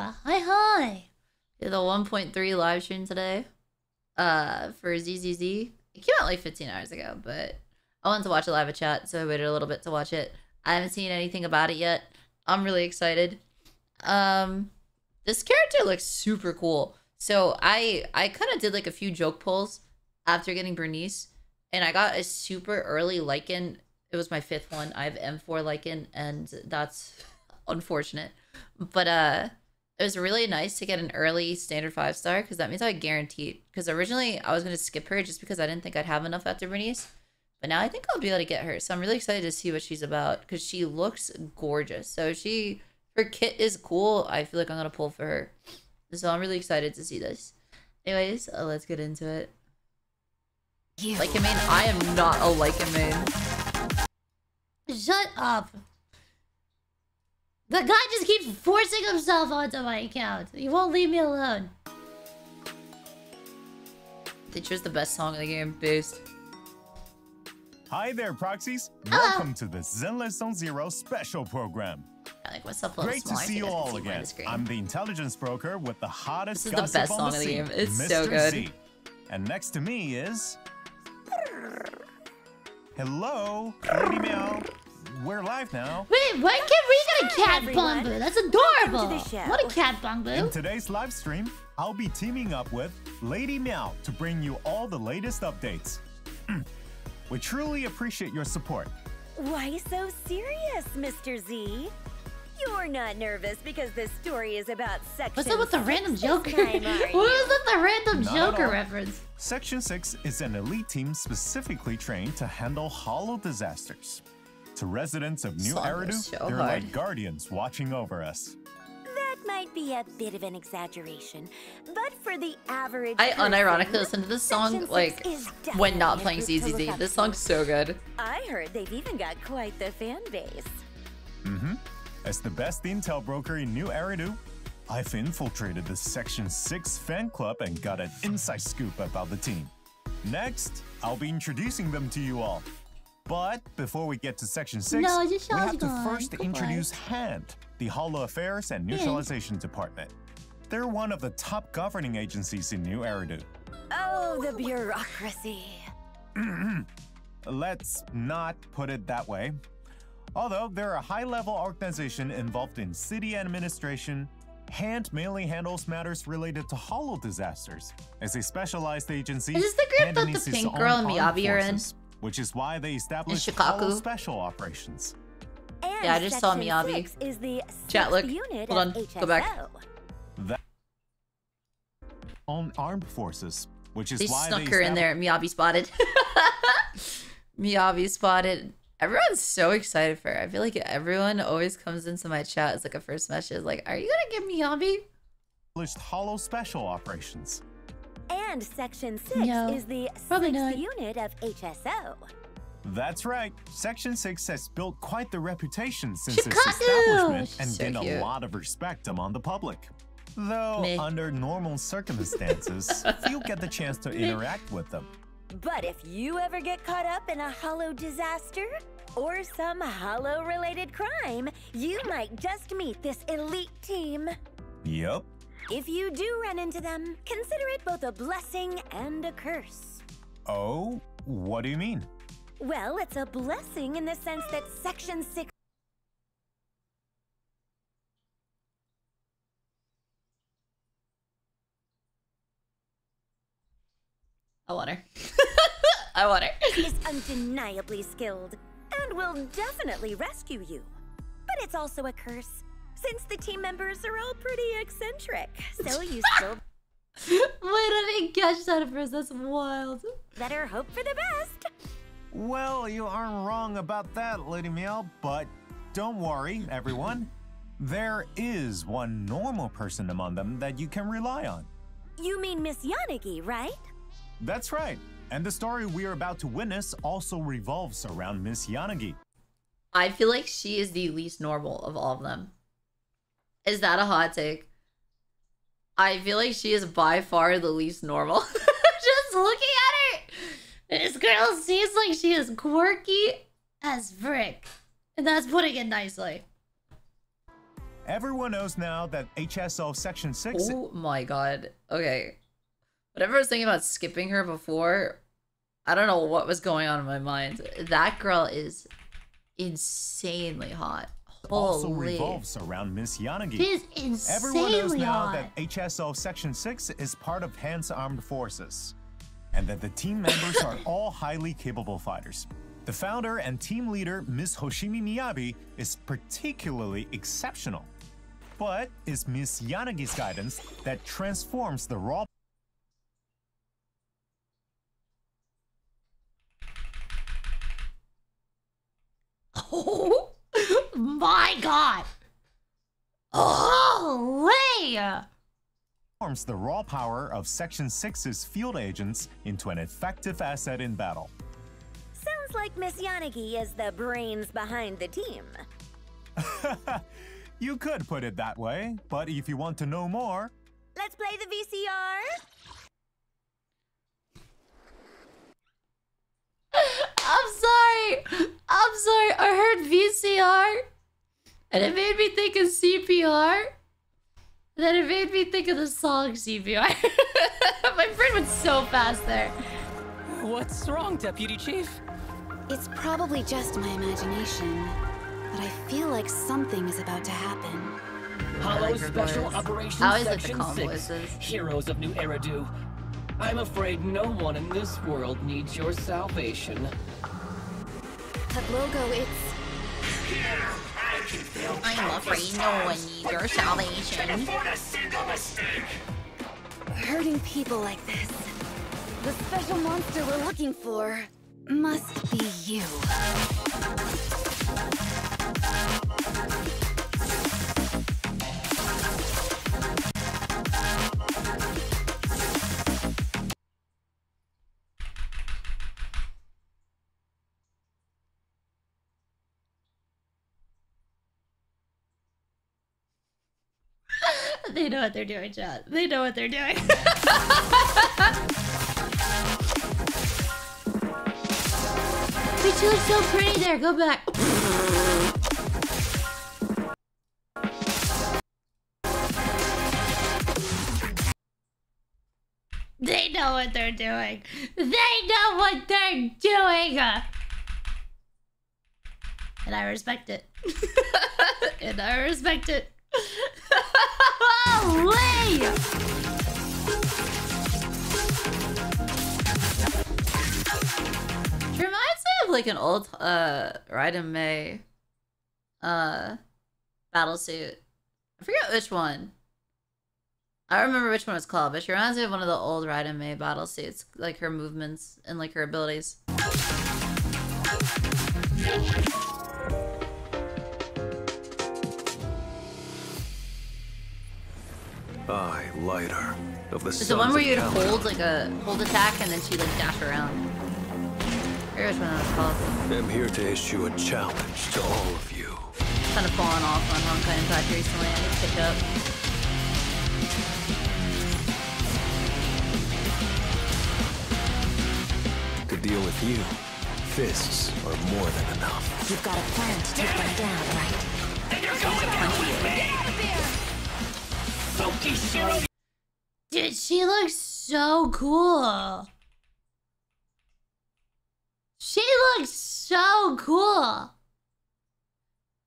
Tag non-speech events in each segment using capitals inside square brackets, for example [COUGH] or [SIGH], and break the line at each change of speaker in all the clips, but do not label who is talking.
Hi, hi. Did the 1.3 live stream today. Uh, for ZZZ. It came out like 15 hours ago, but I wanted to watch it live at chat, so I waited a little bit to watch it. I haven't seen anything about it yet. I'm really excited. Um, this character looks super cool. So I I kind of did like a few joke pulls after getting Burnice, and I got a super early Lycan. It was my fifth one. I have M4 Lycan, and that's unfortunate. But uh, it was really nice to get an early standard five star because that means I guaranteed. Because originally I was gonna skip her just because I didn't think I'd have enough after Burnice. But now I think I'll be able to get her. So I'm really excited to see what she's about because she looks gorgeous. So she her kit is cool. I feel like I'm gonna pull for her. So I'm really excited to see this. Anyways, uh, let's get into it. Like I mean, I am not a like a main. Shut up. The guy just keeps forcing himself onto my account. He won't leave me alone. They chose the best song in the game, Boost.
Hi there, proxies. Welcome to the Zenless Zone Zero special program.
Like, what's up,
Great to see you all again. I'm the intelligence broker with the hottest
This is the
gossip
best
on
song
the
of the
scene,
game. It's
Mr.
so good.
Z. And next to me is... Hello, Lady Meow. We're live now.
Wait, why can't we get a cat
everyone.
bumbu? That's adorable. What a cat
In today's live stream, I'll be teaming up with Lady Meow to bring you all the latest updates. [CLEARS THROAT] we truly appreciate your support.
Why so serious, Mr. Z? You're not nervous because this story is about sex.
What's up with the random Joker?
Time, are [LAUGHS]
what
you?
was that the random
Not
Joker reference?
Section 6 is an elite team specifically trained to handle hollow disasters. To residents of New
Song is
Eridu, they're
hard.
like guardians watching over us.
That might be a bit of an exaggeration, but for the average.
I unironically listen to this song like when not playing
a group to look
ZZZ. This song's so good.
I heard they've even got quite the fan base.
Mm-hmm. As the best intel broker in New Eridu, I've infiltrated the Section 6 fan club and got an inside scoop about the team. Next, I'll be introducing them to you all. But before we get to Section 6,
No,
we have to first introduce HAND, the Hollow Affairs and Neutralization Department. They're one of the top governing agencies in New Eridu.
Oh, the bureaucracy. [CLEARS THROAT]
Let's not put it that way. Although they're a high level organization involved in city administration, Hand mainly handles matters related to hollow disasters. As a specialized agency,
Is this the group that the pink girl and
armed
Miyabi are in?
Forces, Which is why they established
Shikaku?
Hollow Special Operations.
And
Yeah, I just saw
Section
Miyabi.
Is the
Chat,
sixth
look.
unit
Hold
of
on. Go back.
HSO.
That own armed forces, which is
They
why
snuck
they
her in there. Miyabi spotted. [LAUGHS] Miyabi spotted. Everyone's so excited for her. I feel like everyone always comes into my chat as like a first message, like, "Are you gonna get Miyabi?"
established Hollow Special Operations.
And Section 6
No,
is the
probably
sixth
not.
unit of HSO.
That's right. Section 6 has built quite the reputation since its establishment and
So
gained
cute.
a lot of respect among the public. Though,
Meh.
under normal circumstances, [LAUGHS] few get the chance to interact with them.
But if you ever get caught up in a hollow disaster or some hollow related crime, you might just meet this elite team.
Yup.
If you do run into them, consider it both a blessing and a curse.
Oh, what do you mean?
Well, it's a blessing in the sense that Section 6
I want her. [LAUGHS] I want her.
is undeniably skilled and will definitely rescue you. But it's also a curse, since the team members are all pretty eccentric. So you [LAUGHS] still
Wait, I didn't catch that at first. That's wild.
better hope for the best.
Well, you aren't wrong about that, Lady Meow, but don't worry, everyone. There is one normal person among them that you can rely on.
You mean Miss Yanagi, right?
That's right. And the story we are about to witness also revolves around Miss Yanagi.
I feel like she is the least normal of all of them. Is that a hot take? I feel like she is by far the least normal. [LAUGHS] Just looking at her, this girl seems like she is quirky as frick. And that's putting it nicely.
Everyone knows now that HSO Section 6
Oh my god. Okay. Whatever I was thinking about skipping her before, I don't know what was going on in my mind. That girl is insanely hot.
Also revolves around Miss Yanagi.
She is insanely
Everyone knows now that HSO Section 6 is part of HAND's Armed Forces, and that the team members are [LAUGHS] all highly capable fighters. The founder and team leader, Miss Hoshimi Miyabi, is particularly exceptional. But it's Miss Yanagi's guidance that transforms the raw
Oh [LAUGHS] [LAUGHS] my god. Holy.
transforms the raw power of Section 6's field agents into an effective asset in battle.
Sounds like Miss Yanagi is the brains behind the team. [LAUGHS]
you could put it that way, but if you want to know more,
Let's play the VCR.
I'm sorry. I'm sorry. I heard VCR and it made me think of CPR. And then it made me think of the song CPR. [LAUGHS] My brain went so fast there.
What's wrong, Deputy Chief?
It's probably just my imagination, but I feel like something is about to happen.
Hollow
like
Special
voice.
Operations
I always like the
Section
calm
6,
voices.
Heroes of New Eridu. I'm afraid no one in this world needs your salvation.
That logo, it's. Here! I can feel it!
I'm afraid no one needs your salvation.
hurting people like this. The special monster we're looking for must be you.
They know what they're doing, chat. They know what they're doing. Wait, she looks so pretty there. Go back. They know what they're doing. They know what they're doing. And I respect it. [LAUGHS] and I respect it. [LAUGHS] Holy! She reminds me of like an old uh Raiden Mei uh battle suit. I forget which one. I remember which one it's called, but she reminds me of one of the old Raiden Mei battle suits, like her movements and like her abilities.
I, lighter, of the
It's the one where you'd
Calydon,
hold like a hold attack and then she like dash around. Here's what it's called.
am here to issue a challenge to all of you.
Kind of fallen off on Honkai Impact recently. I need to pick up.
To deal with you, fists are more than enough.
You've got a plan to take them down, right?
Dude, she looks so cool. She looks so cool.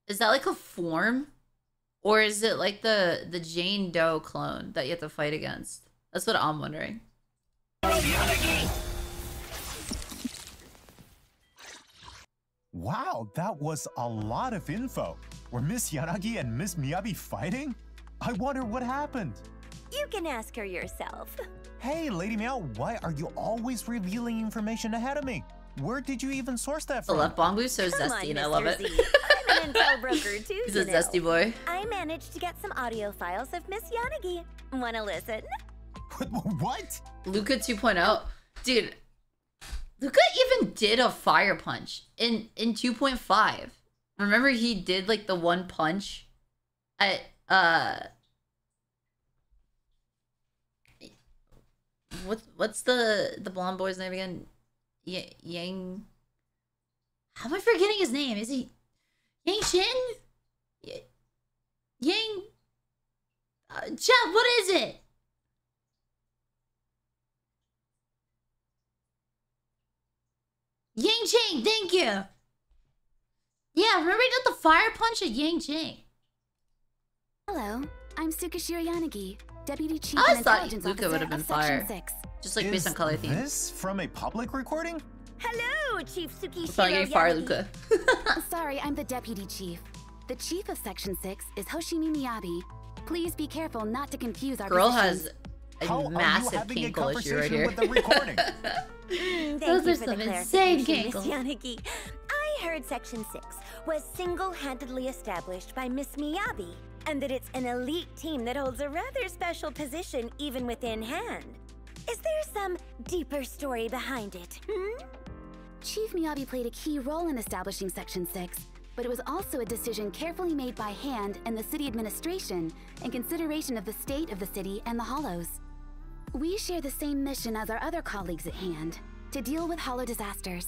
Is that like a form? Or is it like the the Jane Doe clone that you have to fight against? That's what I'm wondering.
Wow, that was a lot of info. Were Miss Yanagi and Miss Miyabi fighting? I wonder what happened.
You can ask her yourself.
Hey, Lady Meow, why are you always revealing information ahead of me? Where did you even source that
The
from?
left Bongboo's so
Come
zesty
on,
and I love it.
I'm an intel broker [LAUGHS] too,
He's
you
a
know.
zesty boy.
I managed to get some audio files of Miss Yanagi. Wanna listen? [LAUGHS]
what?
Luka 2.0. Dude, Luka even did a fire punch in in 2.5. Remember he did like the one punch at uh What's what's the the blonde boy's name again? Y- Yang How am I forgetting his name? Is he Yang Shin? Y- Yang. Uh, chat, what is it? Yanqing, thank you. Yeah, remember he did the fire punch at Yanqing.
Hello, I'm Tsukishiro Yanagi, Deputy Chief
I
and
thought
Intelligence
Luka
Officer
would have been
of
fire.
6.
Just like based on color theme.
this from a public recording?
Hello, Chief Tsukishiro
So I'm fire
Yanagi.
Luka. [LAUGHS] [LAUGHS]
Sorry, I'm the Deputy Chief. The Chief of Section 6 is Hoshimi Miyabi. Please be careful not to confuse our
Girl
positions.
has a
How are you
massive
having
kinkle issue right here.
with the recording? [LAUGHS]
Those are some insane
clarification,
giggles.
I heard Section 6 was single-handedly established by Miss Miyabi, and that it's an elite team that holds a rather special position even within hand. Is there some deeper story behind it? Hmm?
Chief Miyabi played a key role in establishing Section 6, but it was also a decision carefully made by hand and the city administration in consideration of the state of the city and the Hollows. We share the same mission as our other colleagues at hand to deal with Hollow disasters.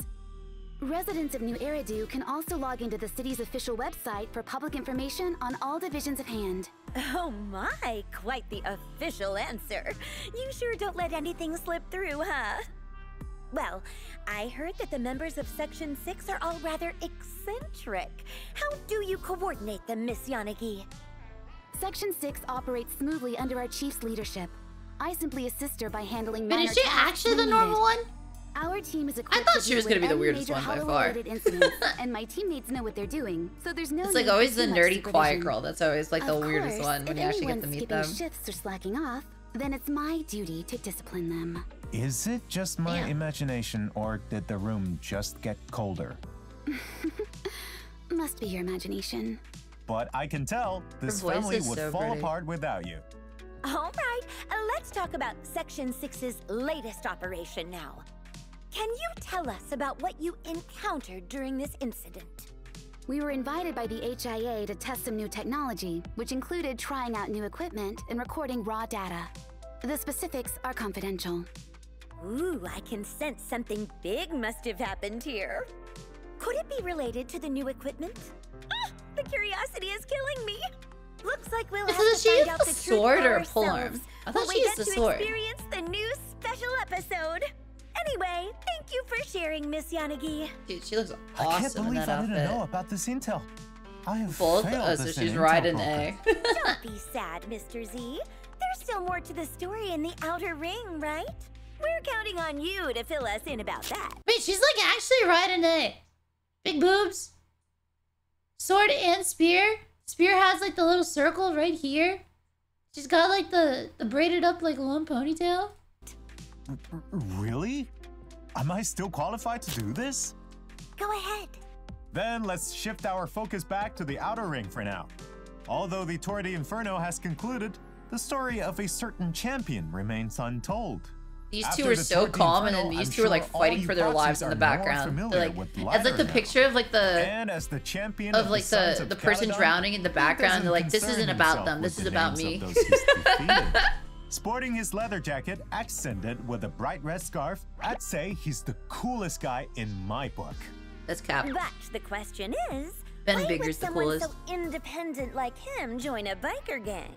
Residents of New Eridu can also log into the city's official website for public information on all divisions of hand.
Oh my, quite the official answer. You sure don't let anything slip through, huh? Well, I heard that the members of Section 6 are all rather eccentric. How do you coordinate them, Miss Yanagi?
Section 6 operates smoothly under our chief's leadership. I simply assist her by handling
But is she actually the normal one?
Our team is equipped
thought she was gonna be the weirdest one by
Hollow-related incidents, [LAUGHS] and my teammates know what they're doing, so there's no
It's like always the nerdy quiet girl. That's always like the
Of
weirdest
course,
one when
if
you actually get to meet them.
shifts or slacking off, then it's my duty to discipline them.
Is it just my
Damn.
imagination, or did the room just get colder? [LAUGHS]
Must be your imagination.
But I can tell this family would
so
fall
pretty.
apart without you.
All right, uh, let's talk about Section 6's latest operation now. Can you tell us about what you encountered during this incident?
We were invited by the HIA to test some new technology, which included trying out new equipment and recording raw data. The specifics are confidential.
Ooh, I can sense something big must have happened here. Could it be related to the new equipment? Ah, the curiosity is killing me. Looks like we'll have
does
to
she
find
use
out
the
the truth
sword or a
for
polearm?
ourselves
I thought
when
she
we
used
get
the
to
sword.
experience the new special episode. Anyway, thank you for sharing, Miss Yanagi.
Dude, she looks awesome.
I can't
awesome in
believe
that
I didn't know about this intel. I have
Both?
failed
Oh, so
as
she's
an
right in. A. [LAUGHS] [LAUGHS]
Don't be sad, Mr. Z. There's still more to the story in the outer ring, right? We're counting on you to fill us in about that.
Wait, she's like actually right in A. Big boobs. Sword and spear. Spear has like the little circle right here. She's got like the, the braided up like long ponytail.
R- Really? Am I still qualified to do this?
Go ahead.
Then let's shift our focus back to the outer ring for now. Although the Tour de Inferno has concluded, the story of a certain champion remains untold.
These
After
two are
the
so
Tour de
calm, and then these
I'm
two are like fighting for their lives in the background. They're like, it's like the
Lighter now.
picture of like the
And as the champion
of
of,
like
Sons
the the person
Calydon,
drowning in the background. They're like, this isn't about them. This is about me. [LAUGHS]
of those he's defeated. Sporting his leather jacket accented with a bright red scarf, I'd say he's the coolest guy in my book.
That's Cap.
But the question is,
Ben
why
Bigger's
would someone so independent like him join a biker gang?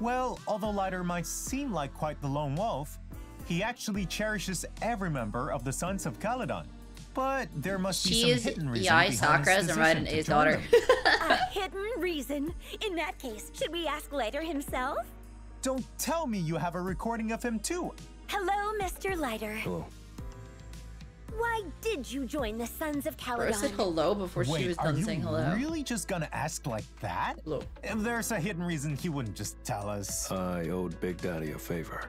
Well, although Lighter might seem like quite the lone wolf, he actually cherishes every member of the Sons of Calydon. But there must be some hidden reason
Yae
behind
Sakura
his
as and Raiden
decision to
A's
join
daughter.
a hidden reason? In that case, should we ask Lighter himself?
Don't tell me you have a recording of him too.
Hello, Mr. Lighter.
Hello.
Why did you join the Sons of
Bro said
Calydon?
hello before
Wait,
she was done saying hello.
really just gonna ask like that?
Hello.
If there's a hidden reason, he wouldn't just tell us.
I owed Big Daddy a favor.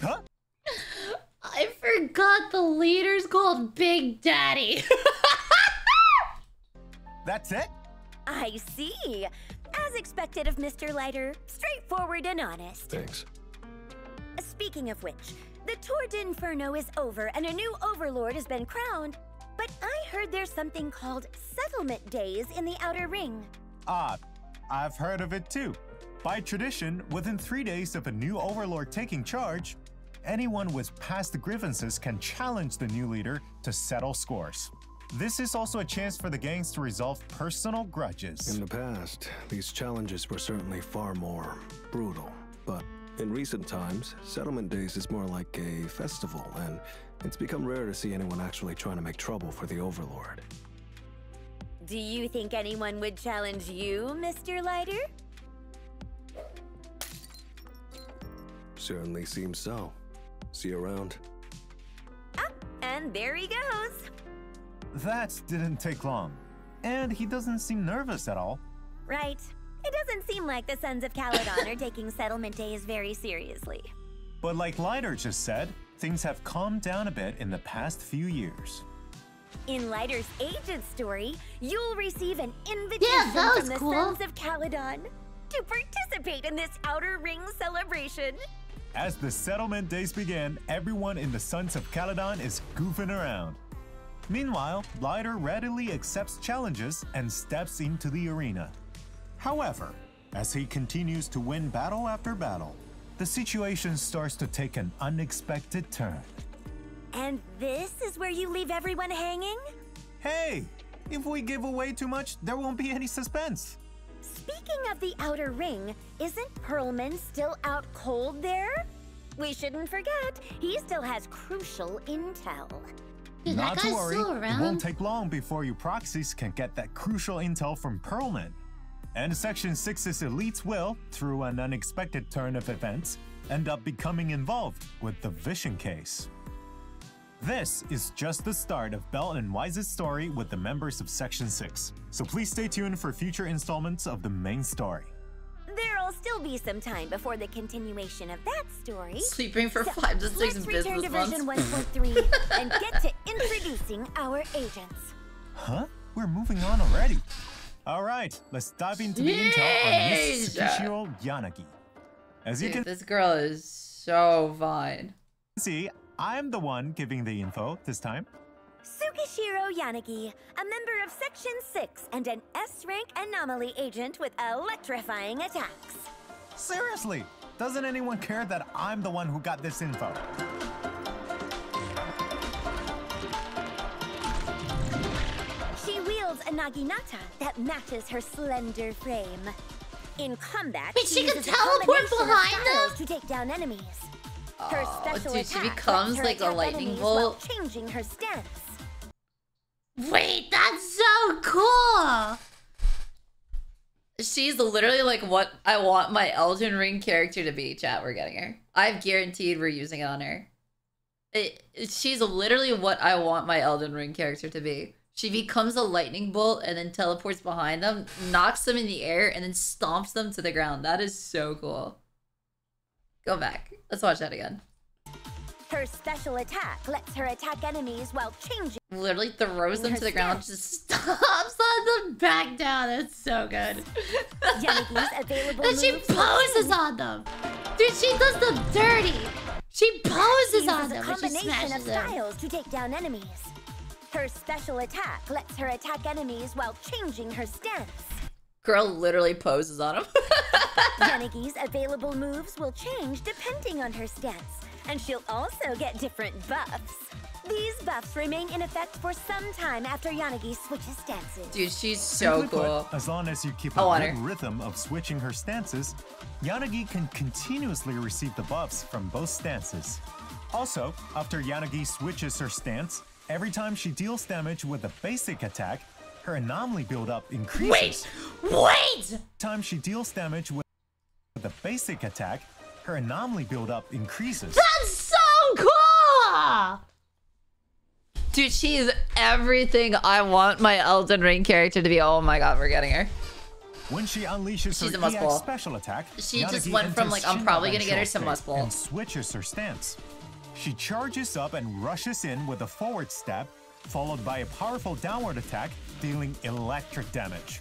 Huh?
I forgot the leader's called Big Daddy. [LAUGHS]
That's it?
I see. As expected of Mr. Lighter, straightforward and honest.
Thanks.
Speaking of which, the Tour d'Inferno is over and a new overlord has been crowned. But I heard there's something called settlement days in the Outer Ring.
Ah, I've heard of it too. By tradition, within three days of a new overlord taking charge, anyone with past grievances can challenge the new leader to settle scores. This is also a chance for the gangs to resolve personal grudges.
In the past, these challenges were certainly far more brutal, but in recent times, Settlement Days is more like a festival, and it's become rare to see anyone actually trying to make trouble for the Overlord.
Do you think anyone would challenge you, Mr. Lighter?
Certainly seems so. See you around.
And there he goes.
That didn't take long. And he doesn't seem nervous at all.
Right. It doesn't seem like the Sons of Calydon are [LAUGHS] taking settlement days very seriously.
But like Lighter just said, things have calmed down a bit in the past few years.
In Lighter's agent story, you'll receive an invitation
Yeah,
from the
cool.
Sons of Calydon to participate in this Outer Ring celebration.
As the settlement days begin, everyone in the Sons of Caledon is goofing around. Meanwhile, Lighter readily accepts challenges and steps into the arena. However, as he continues to win battle after battle, the situation starts to take an unexpected turn.
And this is where you leave everyone hanging?
Hey, if we give away too much, there won't be any suspense.
Speaking of the Outer Ring, isn't Pearlman still out cold there? We shouldn't forget, he still has crucial intel.
Dude,
Not
that
to worry,
still
it won't take long before you proxies can get that crucial intel from Pearlman. And Section 6's elites will, through an unexpected turn of events, end up becoming involved with the Vision case. This is just the start of Belle and Wise's story with the members of Section 6, so please stay tuned for future installments of the main story.
There'll still be some time before the continuation of that story.
Sleeping for
So,
five to 6
let's return to version 1.3 and get to [LAUGHS] introducing our agents.
Huh? We're moving on already. All right, let's dive into the intel on Miss
Yes!
Tsukishiro Yanagi. As you
Dude,
can
this girl is so fine.
see, I'm the one giving the info this time.
Tsukishiro Yanagi, a member of Section 6 and an S-rank anomaly agent with electrifying attacks.
Seriously, doesn't anyone care that I'm the one who got this info?
A naginata that matches her slender frame. In combat,
Wait, she can
uses a
teleport
combination
behind
styles
them?
to take down enemies. Her
Oh,
special
dude, she becomes
her
like a lightning
enemies
bolt.
while changing her stance.
Wait, that's so cool. She's literally like what I want my Elden Ring character to be. Chat, we're getting her. I've guaranteed we're using it on her. It, it- she's literally what I want my Elden Ring character to be. She becomes a lightning bolt and then teleports behind them, knocks them in the air, and then stomps them to the ground. That is so cool. Go back. Let's watch that again.
Her special attack lets her attack enemies while changing.
Literally throws them
Her
to the ground, just [LAUGHS] stomps on them back down. That's so good. And [LAUGHS] she poses on them. Dude, she does them dirty. She poses on them and she
combination of
smashes them.
styles to take down enemies. Her special attack lets her attack enemies while changing her stance.
Girl literally poses on him.
Yanagi's [LAUGHS] available moves will change depending on her stance, and she'll also get different buffs. These buffs remain in effect for some time after Yanagi switches stances.
Dude, she's so
Simply put, as long as you keep
I
a
want
good
her.
rhythm of switching her stances, Yanagi can continuously receive the buffs from both stances. Also, after Yanagi switches her stance, every time she deals damage with a basic attack, her anomaly buildup increases.
Wait, wait!
time she deals damage with a basic attack, her anomaly buildup increases.
That's so cool! Dude, she is everything I want my Elden Ring character to be. Oh my god, we're getting her.
When she unleashes
She's
her EX special attack,
She just went from, like, I'm probably gonna get her
Shinra
some
state
must ball.
and switches her stance. She charges up and rushes in with a forward step, followed by a powerful downward attack, dealing electric damage.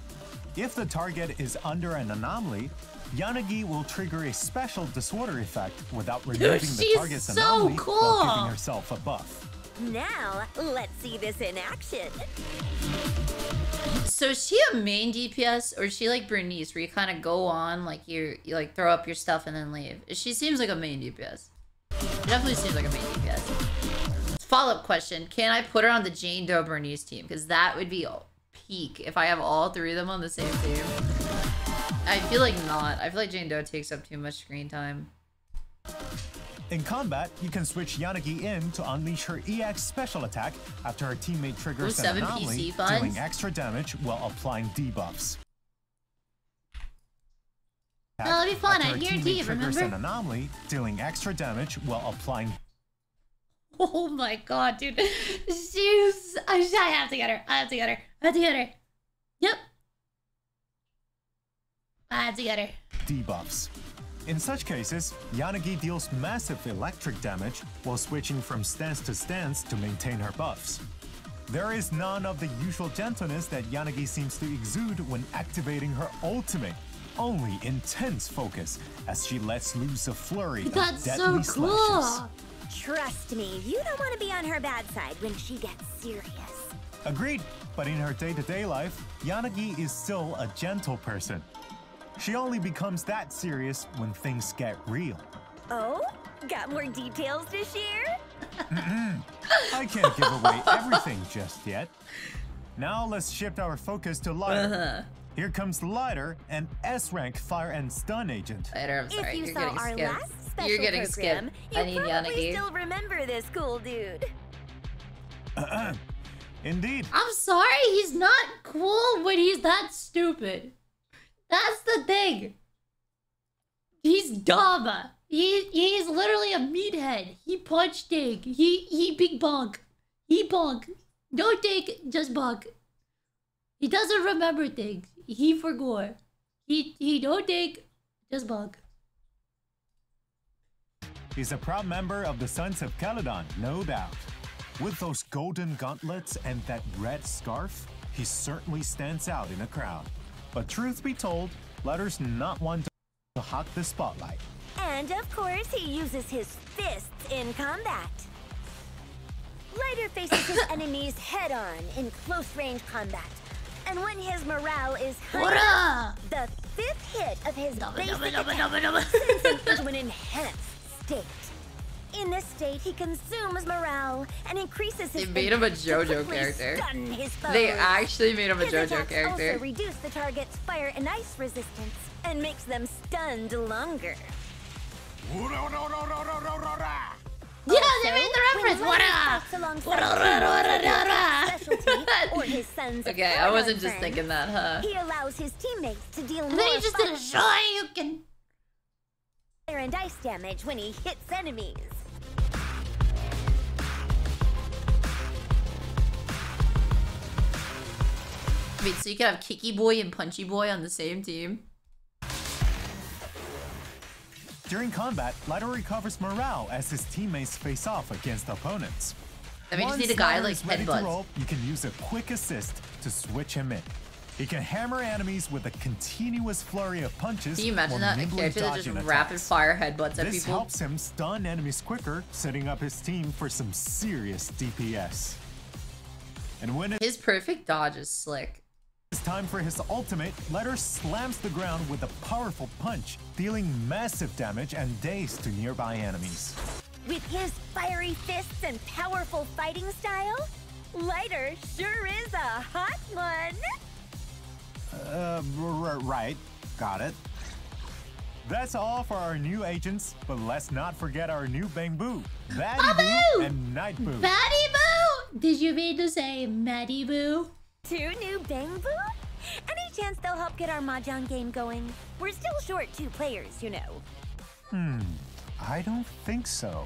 If the target is under an anomaly, Yanagi will trigger a special disorder effect without removing the target's
so
anomaly while
cool.
giving herself a buff.
Now, let's see this in action.
So is she a main DPS or is she like Burnice where you kind of go on like you you like throw up your stuff and then leave? She seems like a main DPS. Definitely seems like a main DPS. follow up question: Can I put her on the Jane Doe Burnice team? Because that would be peak if I have all three of them on the same team. I feel like not. I feel like Jane Doe takes up too much screen time.
In combat, you can switch Yanagi in to unleash her EX special attack after her teammate triggers
Ooh,
an anomaly, dealing extra damage while applying debuffs.
That'll be fun, I guarantee
triggers
remember?
an anomaly, dealing extra damage while applying [LAUGHS]
Oh my god, dude. She's. I have to get her. I have to get her. I have to get her. Yep. I have to get her.
debuffs. In such cases, Yanagi deals massive electric damage while switching from stance to stance to maintain her buffs. There is none of the usual gentleness that Yanagi seems to exude when activating her ultimate, only intense focus as she lets loose a flurry of
That's so
deadly
cool.
slashes.
Trust me, you don't want to be on her bad side when she gets serious.
Agreed, but in her day-to-day life, Yanagi is still a gentle person. She only becomes that serious when things get real.
Oh? Got more details to share?
I can't give away everything just yet. Now let's shift our focus to Lighter.
Uh-huh.
Here comes Lighter, an S-rank fire and stun agent.
Lighter, I'm sorry.
if you
You're
saw
getting
our
skipped.
last special
You're getting
program,
skipped.
you
I need
probably
Yanagi.
still remember this cool dude. [CLEARS THROAT]
Indeed.
I'm sorry, he's not cool when he's that stupid. That's the thing. He's dumb. He he's literally a meathead. He punch dig. He he big bunk. He bunk. Don't take just bunk. He doesn't remember things. He forgot. He he don't take just bunk.
He's a proud member of the Sons of Calydon, no doubt. With those golden gauntlets and that red scarf, he certainly stands out in a crowd. But truth be told, Lighter's not one to hog the spotlight.
And of course, he uses his fists in combat. Lighter faces his [LAUGHS] enemies head on in close range combat. And when his morale is high,
up?
the fifth hit of his
Dubba,
basic
dubba, dubba,
attack
dubba, dubba.
sends him [LAUGHS] into an enhanced state. In this state, he consumes morale and increases his
They made him a JoJo character. They actually made him a
His
JoJo
attacks
character.
also reduce the target's fire and ice resistance and makes them stunned longer.
Yeah, they made the reference. What
Lighter
up?
His specialty or his sons
Okay, I wasn't just
friends,
thinking that, huh?
He allows his teammates to deal
And
more
then he just did a
fire
you can.
and ice damage when he hits enemies.
Wait, so you could have Kicky Boy and Punchy Boy on the same team?
During combat, Lighter recovers morale as his teammates face off against opponents.
We just
Once
need a guy like
to roll, you can use a quick assist to switch him in. He can hammer enemies with a continuous flurry of punches.
Can you imagine that? A character that just rapid fire headbutts at
This
people?
helps him stun enemies quicker, setting up his team for some serious DPS. And when
His perfect dodge is slick.
It's time for his ultimate, Lighter slams the ground with a powerful punch, dealing massive damage and daze to nearby enemies.
With his fiery fists and powerful fighting style, Lighter sure is a hot one.
Uh, r- r- right. Got it. That's all for our new agents, but let's not forget our new Bang Boo, Batty Boo,
Boo!
and Night Boo.
Batty Boo! Did you mean to say Matty Boo?
Two new Bang Boo? Any chance they'll help get our Mahjong game going? We're still short two players, you know.
I don't think so.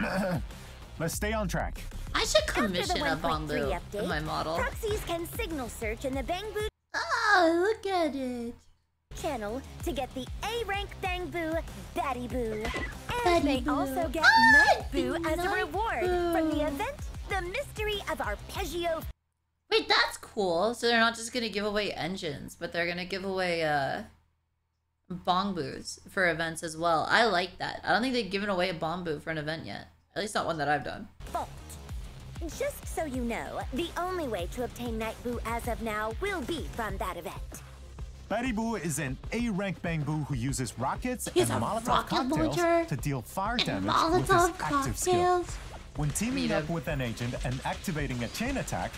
[CLEARS THROAT] let's stay on track.
I should
After the
commission a
1.3
Bongo
update,
in my model.
proxies can signal search in the Bang Boo
Oh, look at it.
channel to get the A rank Bang Boo Batty Boo. And
Batty
they
Boo.
also get
Ah,
Night Boo as a
Night
reward from the event The Mystery of Arpeggio
Wait, that's cool. So they're not just gonna give away engines, but they're gonna give away uh bong boos for events as well. I like that. I don't think they've given away a bong boo for an event yet. At least not one that I've done.
Vault. Just so you know, the only way to obtain Night Boo as of now will be from that event.
Batty Boo is an A-rank Bang Boo who uses rockets
He's
and Molotov
rocket
cocktails
launcher
to deal fire
And
damage with his
Molotov
active skill. When teaming up with an agent and activating a chain attack,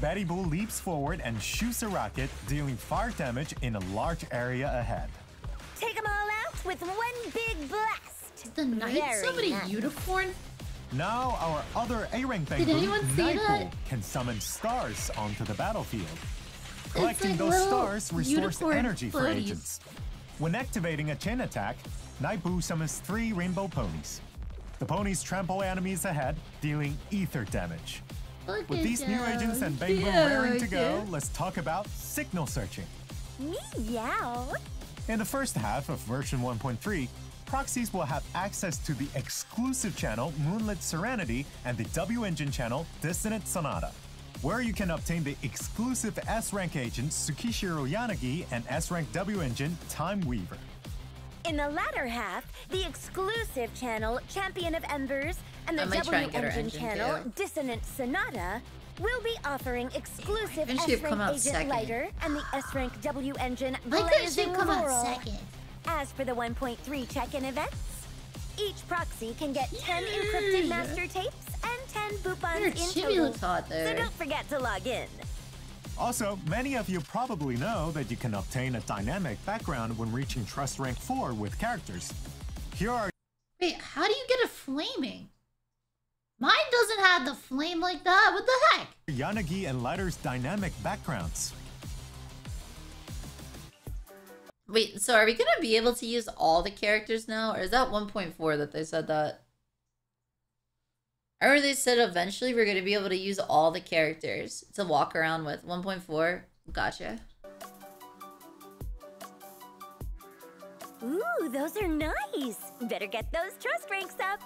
Batty Boo leaps forward and shoots a rocket, dealing fire damage in a large area ahead.
Take them all out with one big blast.
The knight
Very
somebody
nice.
unicorn?
Now our other A-rank
Did
Bangboo,
anyone see that?
can summon stars onto the battlefield. Collecting
like
those stars restores
unicorn
energy for agents. When activating a chain attack, Nightboo summons three rainbow ponies. The ponies trample enemies ahead, dealing ether damage.
Look
With
at
these new agents and [LAUGHS] Bangboo
Yeah,
raring to go,
yeah.
let's talk about signal searching.
Meow.
In the first half of version 1.3, proxies will have access to the exclusive channel Moonlit Serenity and the W Engine channel Dissonant Sonata, where you can obtain the exclusive S rank agents Tsukishiro Yanagi and S rank W Engine Time Weaver.
In the latter half, the exclusive channel Champion of Embers and the
I might try
W
and get her
Engine
engine,
channel
too.
Dissonant Sonata will be offering exclusive
think she'd
S
come
rank
out
agent
second.
Lighter and the S rank W Engine
I think she'd
Blazing
come out second.
As for the 1.3 check-in events, each proxy can get 10 encrypted master tapes and 10
Her
boopons in
chibi
total.
looks hot
So don't forget to log in.
Also, many of you probably know that you can obtain a dynamic background when reaching Trust Rank 4 with characters. Here are
Wait, how do you get a flaming? Mine doesn't have the flame like that. What the heck?
Yanagi and Lighter's dynamic backgrounds.
Wait, so are we gonna be able to use all the characters now, or is that 1.4 that they said that? I Or they said eventually we're gonna be able to use all the characters to walk around with 1.4. Gotcha.
Ooh, those are nice. Better get those trust ranks up.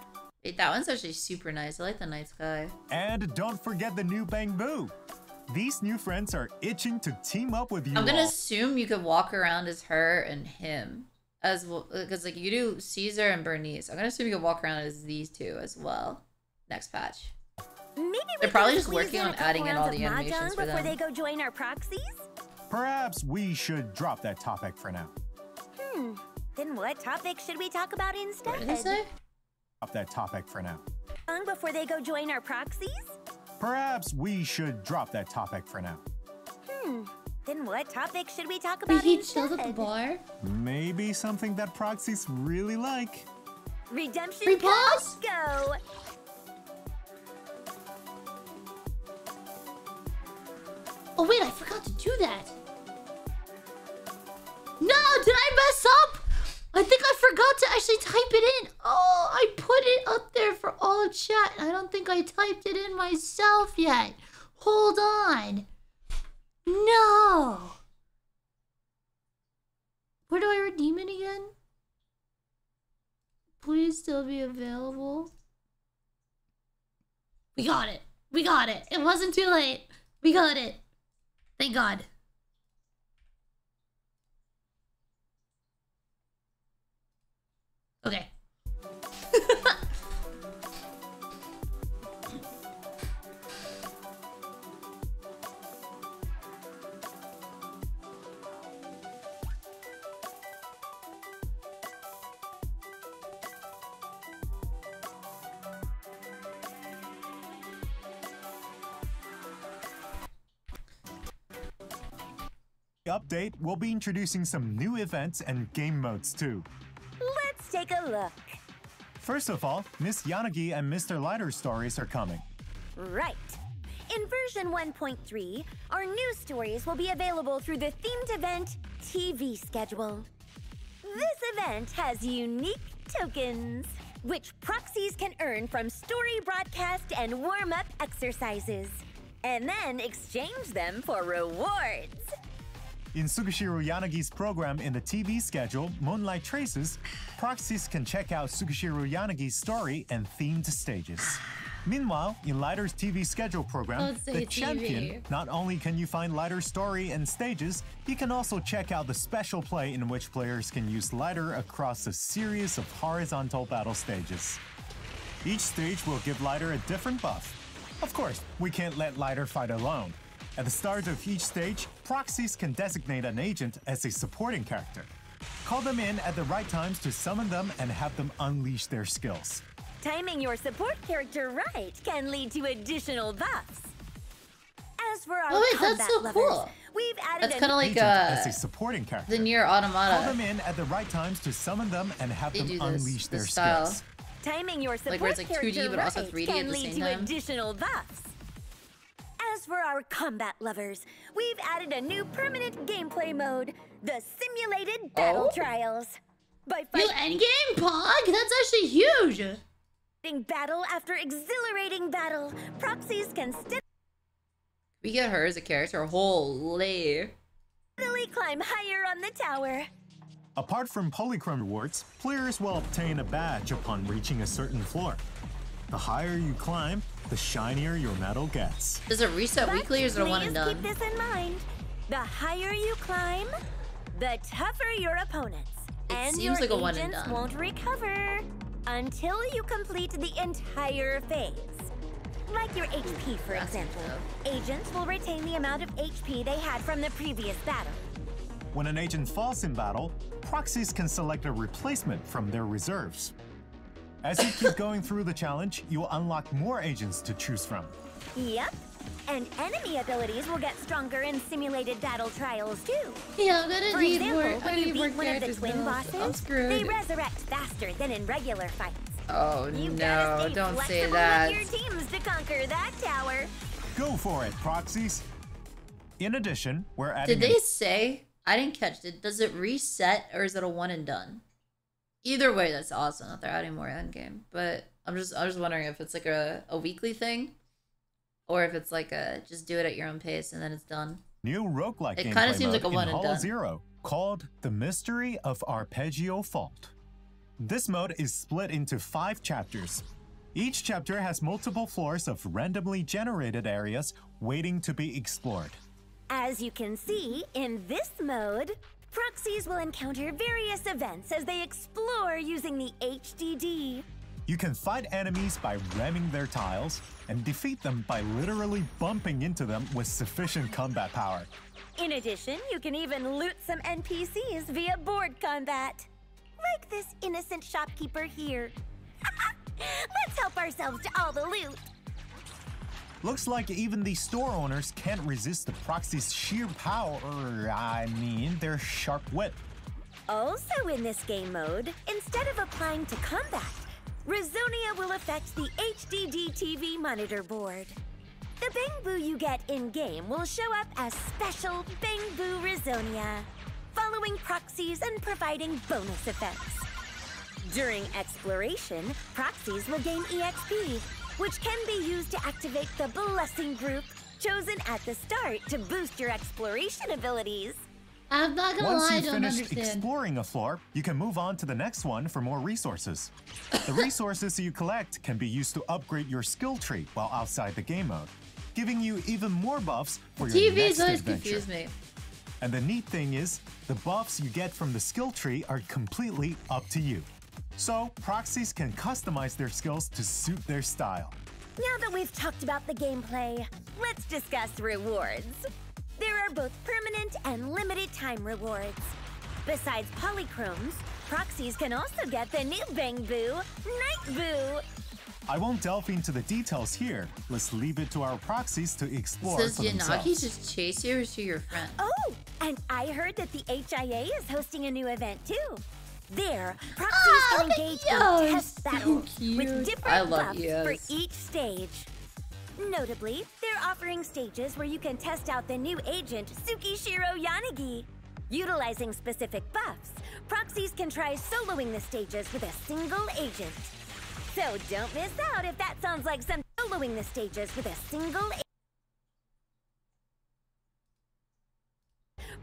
Wait, that one's actually super nice. I like the night sky.
And don't forget the new Bang Boo. These new friends are itching to team up with you
I'm gonna
all.
assume you could walk around as her and him as well, because like you do Caesar and Burnice. I'm gonna assume you could walk around as these two as well. Next patch.
Maybe we
They're probably just working on adding in all the animations
mahjong
for
before
them.
they go join our proxies.
Perhaps we should drop that topic for now.
Hmm. Then what topic should we talk about instead?
What did they say?
Drop that topic for now.
Long before they go join our proxies?
Perhaps we should drop that topic for now.
Hmm. Then what topic should we talk
Wait,
about
he
instead?
chilled at the bar.
Maybe something that proxies really like.
Redemption
Free
codes,
pause?
go!
Oh wait, I forgot to do that. No, did I mess up? I think I forgot to actually type it in. Oh, I put it up there for all of chat. I don't think I typed it in myself yet. Hold on. No. Where do I redeem it again? Please still be available. We got it. We got it. It wasn't too late. We got it. Thank God. Okay. [LAUGHS]
Update, we'll be introducing some new events and game modes too.
Let's take a look.
First of all, Miss Yanagi and Mr. Lighter stories are coming.
Right. In version 1.3, our new stories will be available through the themed event TV schedule. This event has unique tokens, which proxies can earn from story broadcast and warm up exercises, and then exchange them for rewards.
In Tsukishiro Yanagi's program in the TV schedule, Moonlight Traces, proxies can check out Tsukishiro Yanagi's story and themed stages. Meanwhile, in Lighter's TV schedule program, The
TV.
Champion, not only can you find Lighter's story and stages, you can also check out the special play in which players can use Lighter across a series of horizontal battle stages. Each stage will give Lighter a different buff. Of course, we can't let Lighter fight alone. At the start of each stage, proxies can designate an agent as a supporting character. Call them in at the right times to summon them and have them unleash their skills.
Timing your support character right can lead to additional buffs. As for our
Oh, wait, that's
combat
so
lovers,
cool.
we've added
That's
a
kind of like
Agent
uh,
as a supporting character.
the
NieR
Automata.
Call them in at the right times to summon them and have
They
them
do this-
unleash their
this style.
skills.
Timing your support
Like where it's like 2D
character
but also
right
3D
can lead to
time.
additional buffs. As for our combat lovers, we've added a new permanent gameplay mode, the Simulated Battle
Oh?
Trials. By
New
fighting
endgame pog? That's actually huge.
battle after exhilarating battle, proxies can
We get her as a character. Holy.
steadily climb higher on the tower.
Apart from polychrome rewards, players will obtain a badge upon reaching a certain floor. The higher you climb, the shinier your medal gets.
Does it reset
But
weekly or is it a one
please
and done?
keep this in mind. The higher you climb, the tougher your opponents.
It
and
seems
your
like a one and
agents
done.
won't recover until you complete the entire phase. Like your HP, for
That's
example. Agents will retain the amount of HP they had from the previous battle.
When an agent falls in battle, proxies can select a replacement from their reserves. As you keep going through the challenge, you'll unlock more agents to choose from.
Yep. And enemy abilities will get stronger in simulated battle trials too.
Yeah, I'm gonna
For
need
example,
more. I
when you beat one of the twin
now. I'm
bosses,
screwed.
they resurrect faster than in regular fights.
oh
You
no!
gotta stay
Don't say
flexible
that.
with your teams to conquer that tower.
Go for it, proxies! In addition, we're adding
Did they say? I didn't catch it. Does it reset or is it a one and done? Either way, that's awesome that they're adding more end game. But I'm just I'm just wondering if it's like a, a weekly thing, or if it's like a just do it at your own pace and then it's done.
new roguelike
It kinda seems
mode
like a
in
one and
Hollow
done.
Zero called The Mystery of Arpeggio Fault. This mode is split into five chapters. Each chapter has multiple floors of randomly generated areas waiting to be explored.
As you can see, in this mode, proxies will encounter various events as they explore using the HDD.
You can fight enemies by ramming their tiles and defeat them by literally bumping into them with sufficient combat power.
In addition, you can even loot some NPCs via board combat. Like this innocent shopkeeper here. [LAUGHS] Let's help ourselves to all the loot.
Looks like even the store owners can't resist the proxy's sheer power, I mean, their sharp wit.
Also in this game mode, instead of applying to combat, Resonia will affect the HDD TV monitor board. The Bangboo you get in-game will show up as special Bang Boo following proxies and providing bonus effects. During exploration, proxies will gain EXP, which can be used to activate the Blessing Group, chosen at the start to boost your exploration abilities.
I'm not gonna
Once
lie, I
you've
don't
finished
understand.
exploring a floor, you can move on to the next one for more resources. The [LAUGHS] resources you collect can be used to upgrade your skill tree while outside the game mode, giving you even more buffs for your
TVs
next
always
adventure.
confuse me.
And the neat thing is, the buffs you get from the skill tree are completely up to you. So, proxies can customize their skills to suit their style.
Now that we've talked about the gameplay, let's discuss rewards. There are both permanent and limited time rewards. Besides polychromes, proxies can also get the new Bangboo, Night Boo.
I won't delve into the details here. Let's leave it to our proxies to explore
Does
for
Yanagi just chase you or is she your friend?
Oh, and I heard that the HIA is hosting a new event too. There, ah, proxies
Oh,
can
look at
engage in test battles
cute.
with different buffs
Yos.
for each stage. Notably, they're offering stages where you can test out the new agent Tsukishiro Yanagi. Utilizing specific buffs, proxies can try soloing the stages with a single agent. So don't miss out if that sounds like some soloing the stages with a single a-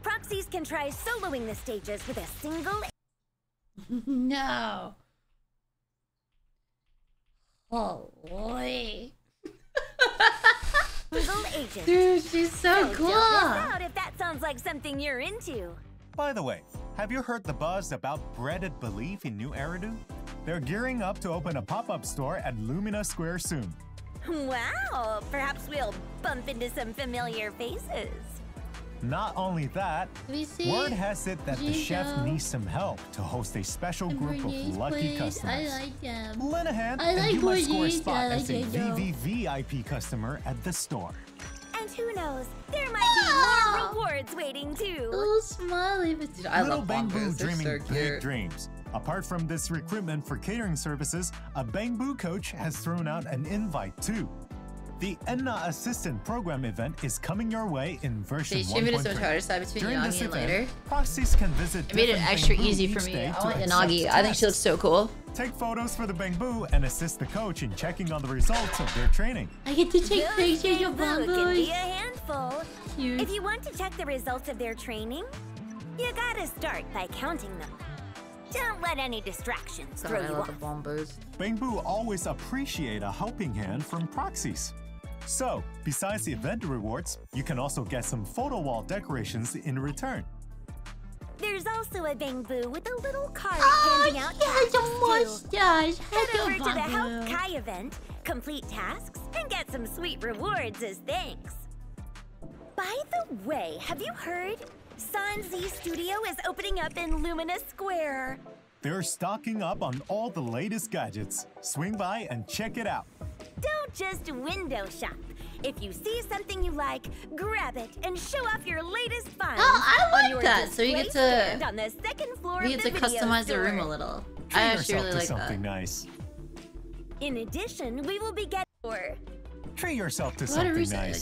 Proxies can try soloing the stages with a single [LAUGHS]
no. Holy.
single agent.
Dude, she's so
So
cool.
Don't out if that sounds like something you're into.
By the way, have you heard the buzz about Breaded Belief in New Eridu? They're gearing up to open a pop-up store at Lumina Square soon.
Wow, perhaps we'll bump into some familiar faces.
Not only that,
Let me see.
word has it that the chef needs some help to host a special group of lucky
please.
customers.
I like them.
Lend a hand,
I
and
like
you might score a spot
like
as a VVVIP customer at the store.
And who knows, there might be
Ah!
more rewards waiting too.
Little smiley, but dude, I
Little
love
Bangboo
Bombos.
Dreaming
so
big dreams. Apart from this recruitment for catering services, a Bangboo coach has thrown out an invite too. The Enna Assistant Program event is coming your way in version
They streamed it so
1.3.
hard side between
During
Yanagi
this
and
event,
later.
proxies can visit
It made it extra easy for me.
day
I want
accept
Yanagi. I think she looks so cool.
Take photos for the Bangboo and assist the coach in checking on the results of their training.
I get to take
Those
pictures of
Bangboo can be a handful.
Cute.
If you want to check the results of their training, you gotta start by counting them. Don't let any distractions
God,
throw you
love the
off.
Bombos.
Bangboo always appreciate a helping hand from proxies. So, besides the event rewards, you can also get some photo wall decorations in return.
There's also a Bangboo with a little card
Oh,
handing out
yeah,
tasks
the
too.
mustache.
Head over to the Help Kai event, complete tasks, and get some sweet rewards as thanks. By the way, have you heard? San Z Studio is opening up in Lumina Square.
They're stocking up on all the latest gadgets. Swing by and check it out.
Don't just window shop. If you see something you like, grab it and show off your latest finds.
Oh, I like that. So you get to-
on the second floor
We get to
video
customize the room a little.
Treat
I actually
yourself
really
to
like
something
that.
nice.
In addition, we will be getting more.
Treat yourself to
What
something
are we saying?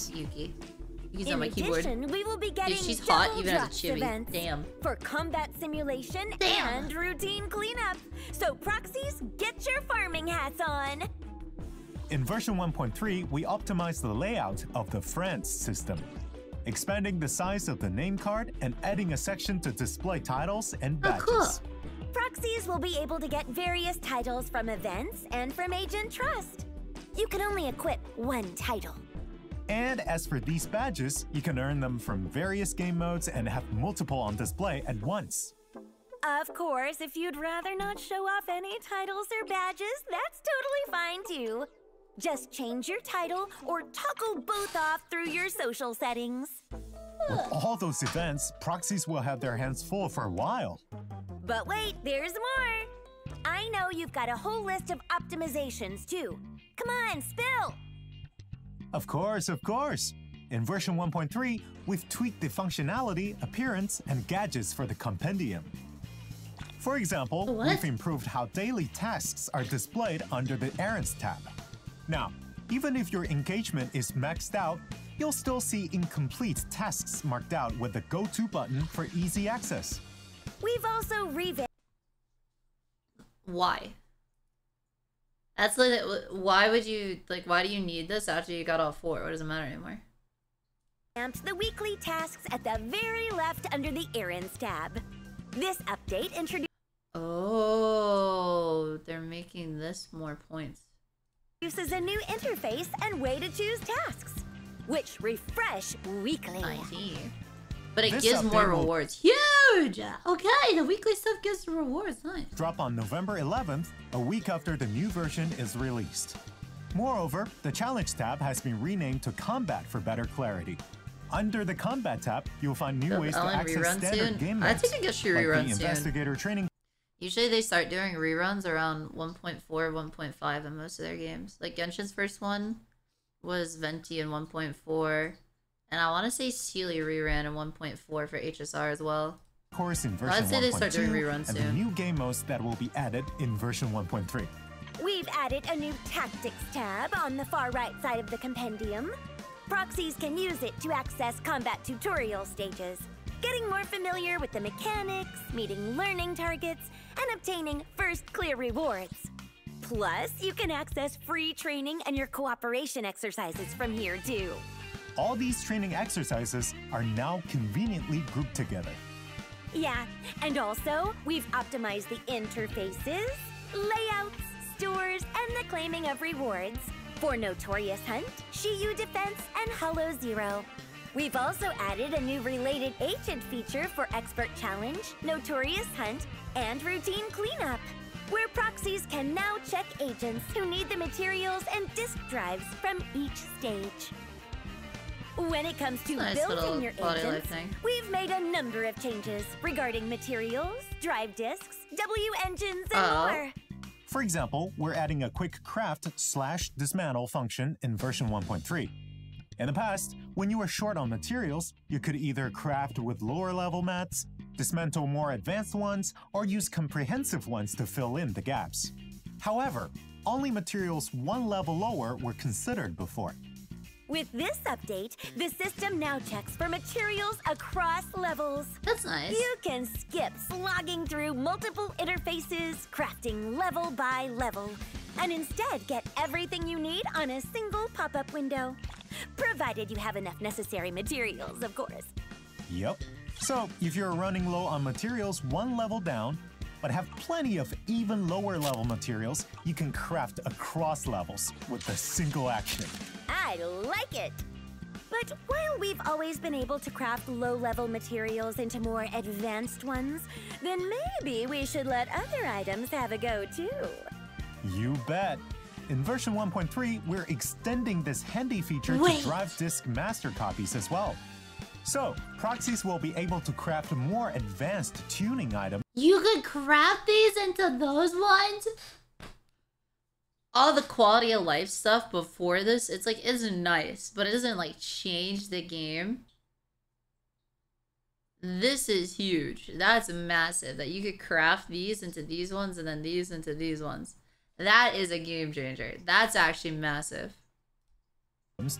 Nice.
Yuki. On
In
my keyboard.
addition, we will be getting
Dude, she's hot
double
even as a
drops
chibi.
events
Damn.
for combat simulation
Damn.
and routine cleanup. So proxies, get your farming hats on.
In version 1.3, we optimized the layout of the Friends system, expanding the size of the name card and adding a section to display titles and
oh,
badges.
Oh, cool.
Proxies will be able to get various titles from events and from Agent Trust. You can only equip one title.
And as for these badges, you can earn them from various game modes and have multiple on display at once.
Of course, if you'd rather not show off any titles or badges, that's totally fine too. Just change your title or toggle both off through your social settings.
With all those events, proxies will have their hands full for a while.
But wait, there's more! I know you've got a whole list of optimizations too. Come on, spill!
Of course, of course. In version 1.3, we've tweaked the functionality, appearance, and gadgets for the compendium. For example,
What?
we've improved how daily tasks are displayed under the Errands tab. Now, even if your engagement is maxed out, you'll still see incomplete tasks marked out with the Go To button for easy access.
We've also revamped
Why? That's like, why would you, like, why do you need this after you got all four? What does it matter anymore?
the weekly tasks at the very left under the Errands tab. This update introduces
Oh, they're making this more points.
Uses a new interface and way to choose tasks, which refresh weekly.
I see. But it
This
gives more
update will-
rewards. Huge! Okay, the weekly stuff gives rewards. Nice.
Drop on November 11th, a week after the new version is released. Moreover, the Challenge tab has been renamed to Combat for better clarity. Under the Combat tab, you'll find new
So
ways to oh,
Ellen
access standard
soon?
game
I
modes,
think I guess she
like
rerun
the
soon.
Investigator Training
Usually they start doing reruns around 1.4, 1.5 in most of their games. Like Genshin's first one was Venti in 1.4. And I want to say Seele reran in 1.4 for HSR as well.
Course in version
I'd say they start doing
1.2,
reruns
and the new game modes that will be added in version 1.3.
We've added a new Tactics tab on the far right side of the compendium. Proxies can use it to access combat tutorial stages, getting more familiar with the mechanics, meeting learning targets, and obtaining first clear rewards. Plus, you can access free training and your cooperation exercises from here too.
All these training exercises are now conveniently grouped together.
Yeah, and also, we've optimized the interfaces, layouts, stores, and the claiming of rewards for Notorious Hunt, Shiyu Defense, and Hollow Zero. We've also added a new related agent feature for Expert Challenge, Notorious Hunt, and Routine Cleanup, where proxies can now check agents who need the materials and disk drives from each stage. When it comes to
Nice
building your
quality of life
agents, we've made a number of changes regarding materials, drive discs, W engines, and
Oh.
more.
For example, we're adding a quick craft slash dismantle function in version 1.3. In the past, when you were short on materials, you could either craft with lower level mats, dismantle more advanced ones, or use comprehensive ones to fill in the gaps. However, only materials one level lower were considered before.
With this update, the system now checks for materials across levels.
That's nice.
You can skip slogging through multiple interfaces, crafting level by level, and instead get everything you need on a single pop up window. Provided you have enough necessary materials, of course.
Yep. So, if you're running low on materials one level down, but have plenty of even lower level materials, you can craft across levels with a single action.
I like it! But while we've always been able to craft low level materials into more advanced ones, then maybe we should let other items have a go too.
You bet. In version 1.3, we're extending this handy feature
Wait.
to drive disk master copies as well. So, proxies will be able to craft more advanced tuning items
You could craft these into those ones. All the quality of life stuff before this, it's like it's nice, but it doesn't like change the game. This is huge. That's massive. That you could craft these into these ones and then these into these ones. That is a game changer. That's actually massive.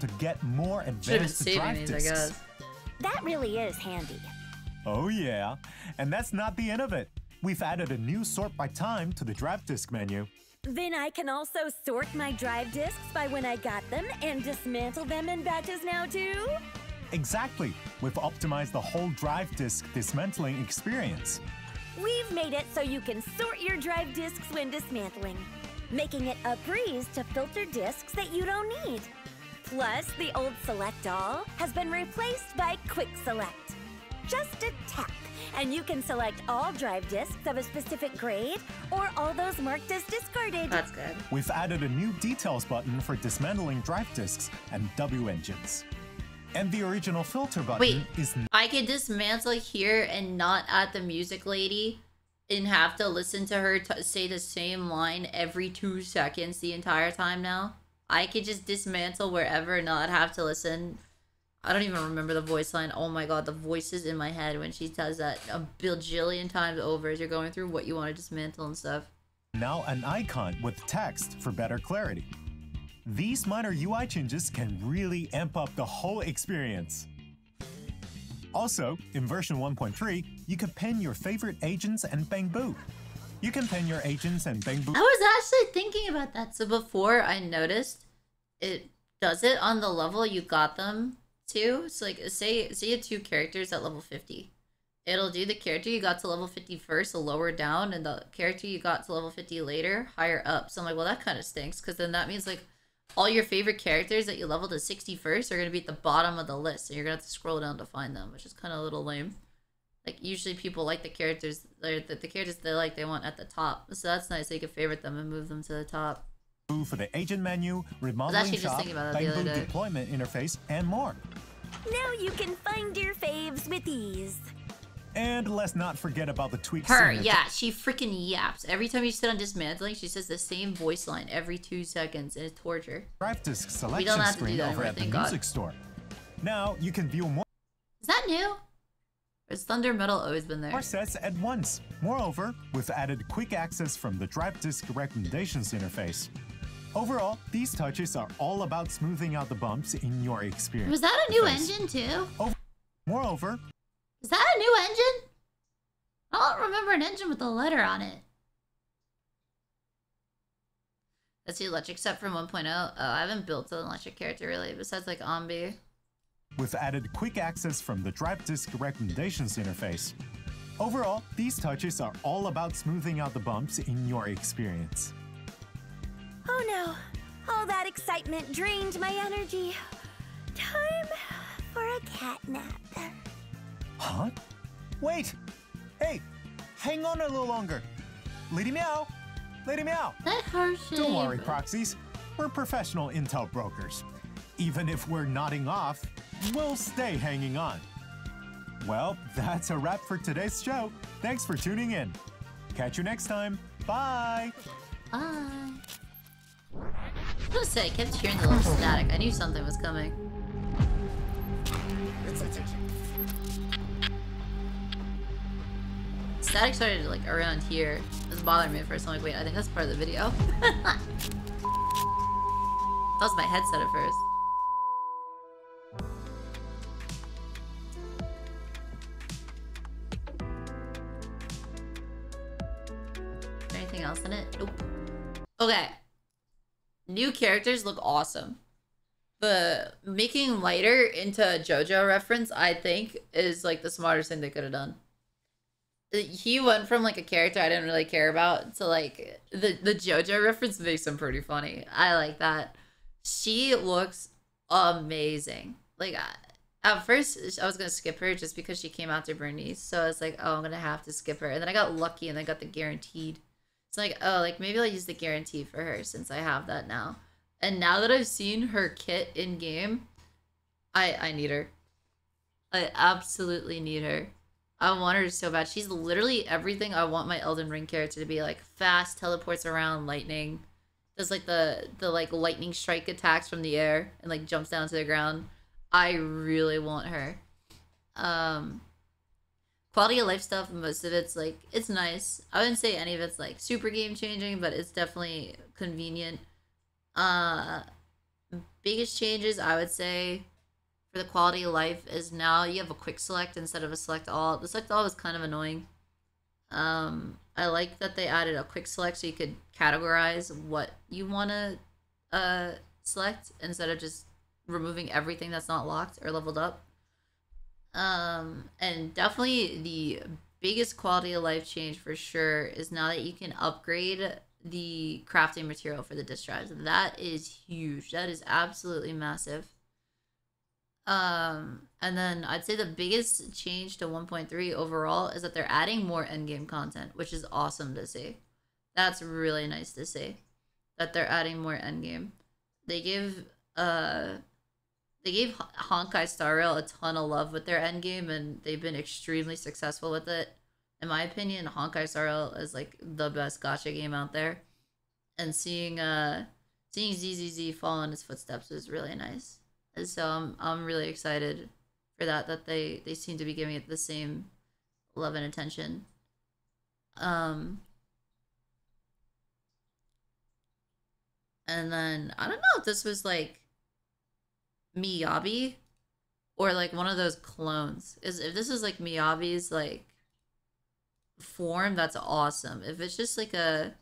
to get more
Should have been
advanced
saving these, I guess.
That really is handy.
Oh yeah, and that's not the end of it. We've added a new sort by time to the drive disk menu.
Then I can also sort my drive discs by when I got them and dismantle them in batches now too?
Exactly. We've optimized the whole drive disk dismantling experience.
We've made it so you can sort your drive discs when dismantling, making it a breeze to filter discs that you don't need. Plus, the old Select All has been replaced by Quick Select. Just a tap, and you can select all drive discs of a specific grade or all those marked as discarded.
That's good.
We've added a new details button for dismantling drive disks and W engines. And the original filter button
Wait.
is
I could dismantle here and not at the music lady and have to listen to her t- say the same line every two seconds the entire time now. I could just dismantle wherever and not have to listen. I don't even remember the voice line. Oh my god, the voices in my head when she does that a bajillion times over as you're going through what you want to dismantle and stuff.
now an icon with text for better clarity. These minor UI changes can really amp up the whole experience. Also, in version 1.3, you can pin your favorite agents and Bangboo. You can pin your agents and Bangboo
I was actually thinking about that. So before I noticed, it does it on the level you got them to. So like say say you two characters at level 50. It'll do the character you got to level 50 first, so lower down, and the character you got to level 50 later, higher up. So I'm like, well that kinda stinks, because then that means like all your favorite characters that you leveled to 61st are gonna be at the bottom of the list, and you're gonna have to scroll down to find them, which is kinda a little lame. Like usually people like the characters the, the characters they like they want at the top. So that's nice. You can favorite them and move them to the top.
For the agent menu, remodeling shop,
thinking about that
Bang
the other
Boo
day.
deployment interface, and more.
Now you can find your faves with ease.
And let's not forget about the tweaks.
Her, yeah, she freaking yaps. Every time you sit on dismantling, she says the same voice line every two seconds, and it's torture.
drive disk selection
don't have to do
screen
that
over
anymore,
at the
God.
music store. Now you can view more
Is that new? Or has Thunder Metal always been there?
sets at once. Moreover, we've added quick access from the drive disk recommendations interface. Overall, these touches are all about smoothing out the bumps in your experience.
Was that a new engine too?
Over Moreover,
Is that a new engine? I don't remember an engine with a letter on it. That's the electric set from 1.0. Oh, I haven't built an electric character really, besides like Anby.
we've added quick access from the drive disk recommendations interface. Overall, these touches are all about smoothing out the bumps in your experience.
Oh no, all that excitement drained my energy. Time for a cat nap.
Huh? Wait! Hey! Hang on a little longer! Lady Meow! Lady Meow!
That Hershey.
Don't worry, proxies. We're professional intel brokers. Even if we're nodding off, we'll stay hanging on. Well, that's a wrap for today's show. Thanks for tuning in. Catch you next time. Bye!
Bye. I was say, I kept hearing the little static. I knew something was coming. Static started like around here. It was bothering me at first. I'm like, wait, I think that's part of the video. [LAUGHS] that was my headset at first. Anything else in it? Nope. Okay. New characters look awesome. But making lighter into a JoJo reference, I think, is like the smartest thing they could have done. He went from like a character I didn't really care about to like the the JoJo reference makes him pretty funny. I like that. She looks amazing. Like I, at first I was gonna skip her just because she came out to Burnice, so I was like, oh, I'm gonna have to skip her. And then I got lucky and I got the guaranteed. It's like, oh, like maybe I'll use the guarantee for her since I have that now. And now that I've seen her kit in game, I I need her. I absolutely need her. I want her so bad. She's literally everything I want my Elden Ring character to be like. Fast, teleports around, lightning. Does like the the like lightning strike attacks from the air and like jumps down to the ground. I really want her. Um quality of life stuff, most of it's like it's nice. I wouldn't say any of it's like super game changing, but it's definitely convenient. Uh biggest changes I would say for the quality of life is now you have a quick select instead of a select all. The select all was kind of annoying. Um I like that they added a quick select so you could categorize what you want to uh select instead of just removing everything that's not locked or leveled up. Um, and definitely the biggest quality of life change for sure is now that you can upgrade the crafting material for the disk drives. That is huge. That is absolutely massive. Um, and then I'd say the biggest change to 1.3 overall is that they're adding more endgame content, which is awesome to see. That's really nice to see that they're adding more endgame. They give uh they gave Honkai Star Rail a ton of love with their endgame, and they've been extremely successful with it. In my opinion, Honkai Star Rail is like the best gacha game out there, and seeing uh seeing ZZZ follow in his footsteps is really nice. And so I'm I'm really excited for that. That they they seem to be giving it the same love and attention. Um. And then I don't know if this was like Miyabi or like one of those clones. Is if this is like Miyabi's like form, that's awesome. If it's just like a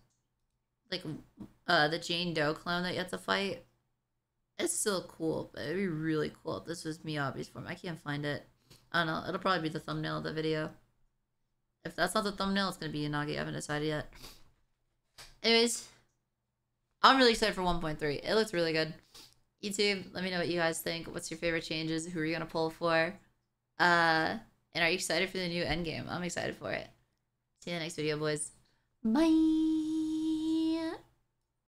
like uh the Jane Doe clone that you have to fight, it's still cool, but it'd be really cool if this was Miyabi's form. I can't find it. I don't know. It'll probably be the thumbnail of the video. If that's not the thumbnail, it's gonna be Yanagi. I haven't decided yet. Anyways, I'm really excited for 1.3. It looks really good. YouTube, let me know what you guys think. What's your favorite changes? Who are you gonna pull for? Uh, and are you excited for the new endgame? I'm excited for it. See you in the next video, boys. Bye.